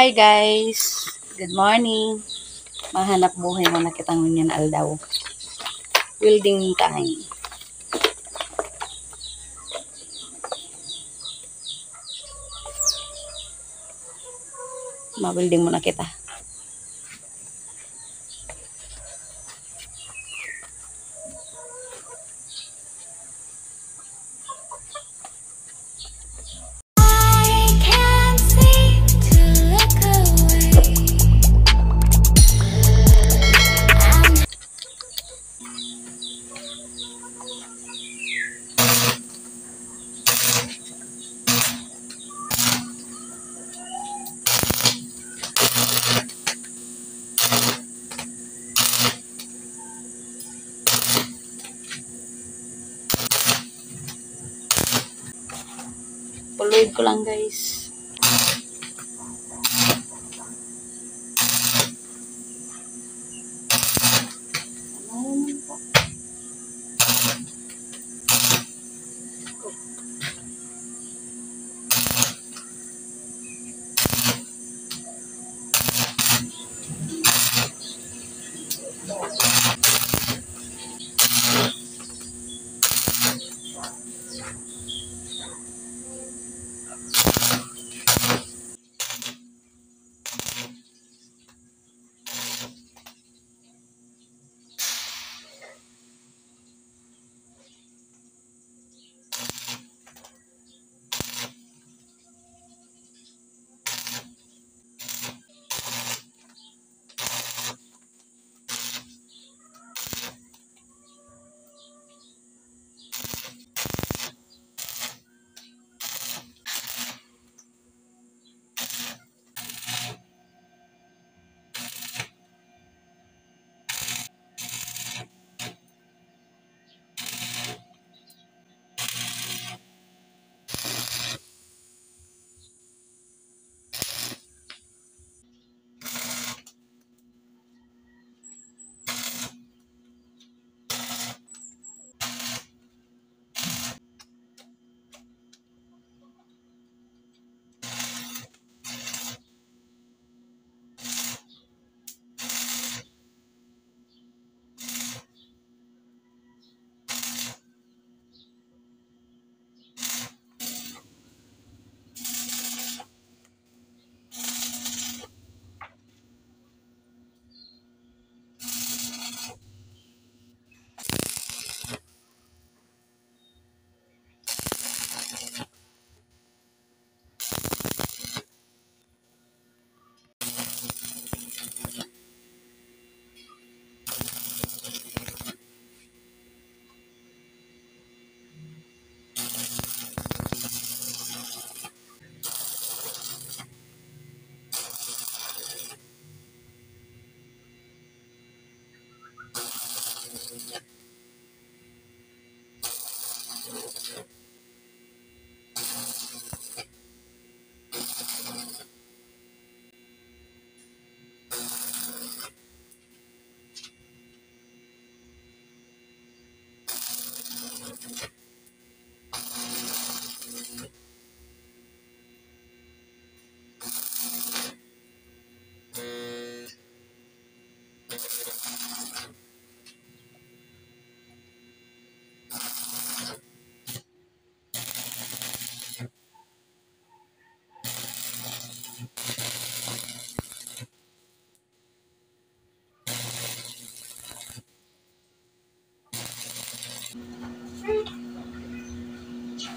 Hi guys! Good morning! Mahanap buhay mo na kitang ganyan aldaw. Building time. Ma-building mo na kita. Puluid ko lang guys.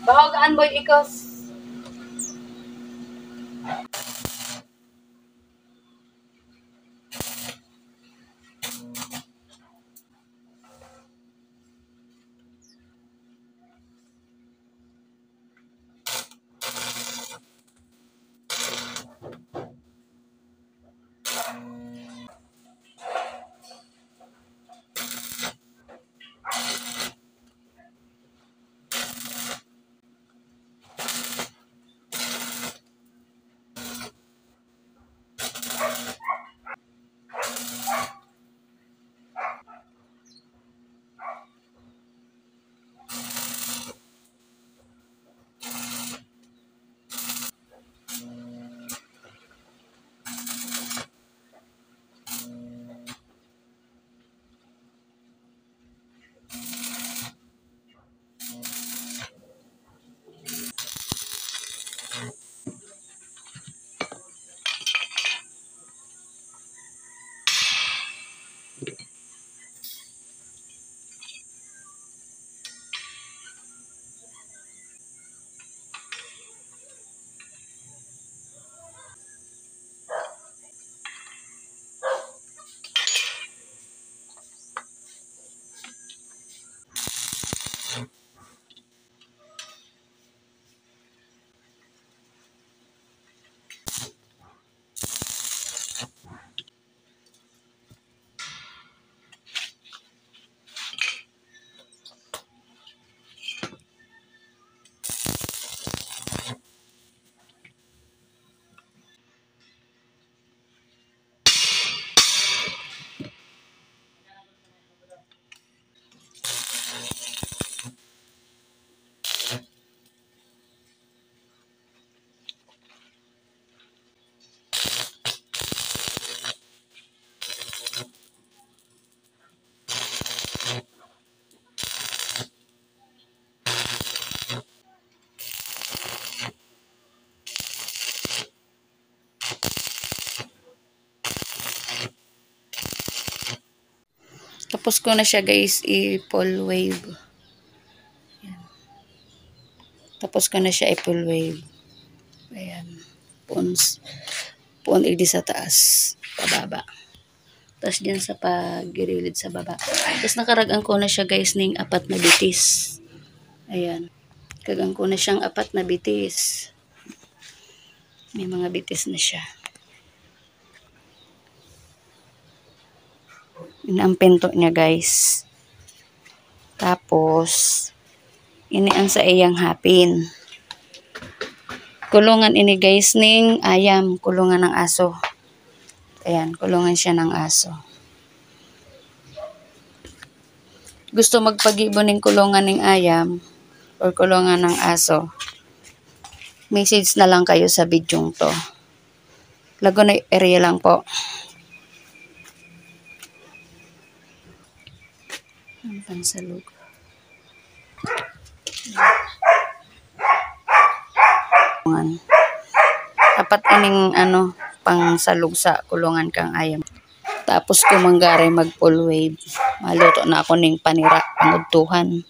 Bahagaan boy ikos. Tapos ko na siya guys i-full wave. Yan. Tapos ko na siya i-full wave. Ayan. Pons. Pon idi sa taas. Pababa. Tapos dyan sa paggirilid sa baba. Tapos nakaragang ko na siya guys ning apat na bitis. Ayan. Kagang ko na siyang apat na bitis. May mga bitis na siya. Yun ang pinto niya guys. Tapos, ini ang sa iyang hapin. Kulungan ini guys ning ayam, kulungan ng aso. Ayan, kulungan siya ng aso. Gusto magpagibo ng kulungan ng ayam or kulungan ng aso. Message na lang kayo sa video to. Laguna area lang po. Ang pansalog. Kulungan. Apat ining ano, pang salog sa kulungan kang ayam. Tapos kumanggare mag full wave. Maluto na ako ning panira, pangudtuhan.